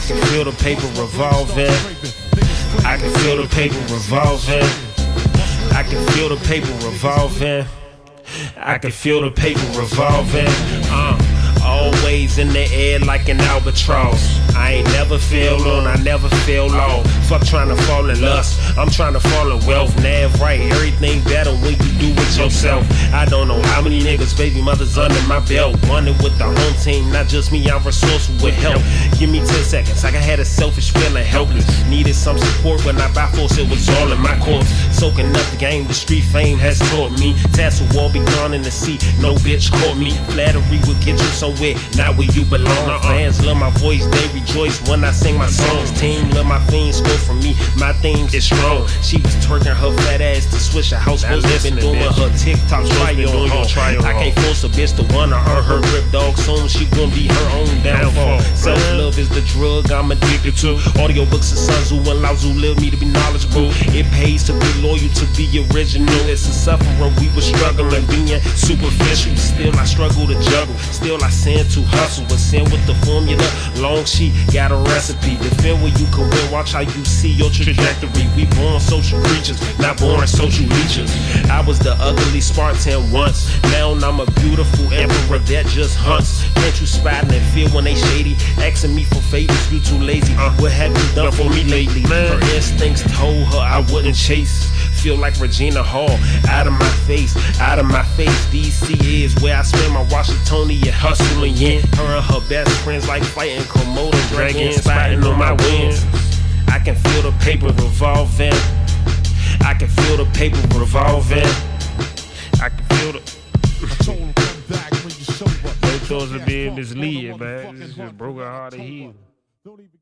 I can feel the paper revolving. I can feel the paper revolving. I can feel the paper revolving. I can feel the paper revolving. Uh, in the air like an albatross. I ain't never feel on, I never feel low. Fuck trying to fall in lust. I'm trying to fall in wealth. Nav right, everything better when you do it yourself. I don't know how many niggas, baby mothers under my belt. Running with the home team, not just me, I'm resourceful with help. Give me 10 seconds, like I had a selfish feeling helpless. Needed some support, when I by force, it was all in my course. Soaking up the game, the street fame has taught me. Tassel wall be gone in the sea, no bitch caught me. Flattery will get you somewhere, not where you belong. My Fans love my voice, they rejoice when I sing my songs. Team love my fiends, go for me, my theme is strong. She was twerking her fat ass to switch a house for living, doing her TikTok try on her. I can't force a bitch to wanna earn her grip, dog. Soon she gon' be her own downfall. Self love is the drug I'm addicted to. Audiobooks of Sun Tzu and Lao Tzu live me to be knowledgeable. It pays to be loyal to the original. It's a suffering we were struggling, being superficial. Still I struggle to juggle. Still I sin to hustle, but sin with the formula. Long she got a recipe. Defend where you can win. Watch how you see your trajectory. We born social creatures, not born social leeches. I was the ugly Spartan once. Now I'm a beautiful emperor that just hunts. Can't you spot and feel when they shady? Asking me for favors, you too lazy. Uh, what have you done for me lately? Her instincts told her I wouldn't chase. Feel like Regina Hall, out of my face, out of my face. DC is where I spend my Washingtonian hustling in. Her and her best friends like fighting Komodo dragons, spotting on my wins. I can feel the paper revolving. I can feel the paper revolving. I can feel the. Sober. They thought being misleading, man. This is broken hearted heel. Don't even